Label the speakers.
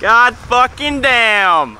Speaker 1: God fucking damn!